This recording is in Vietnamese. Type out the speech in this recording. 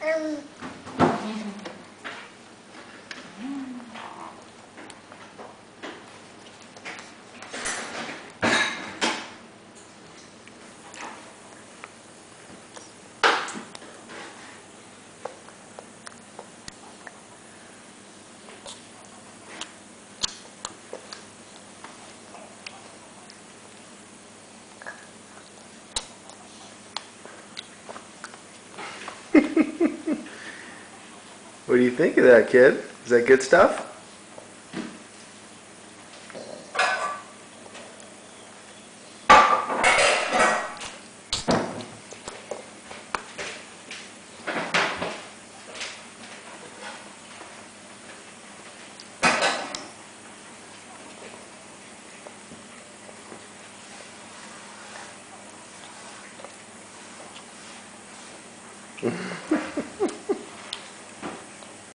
Ha, ha, ha. What do you think of that, kid? Is that good stuff? Mm-hmm.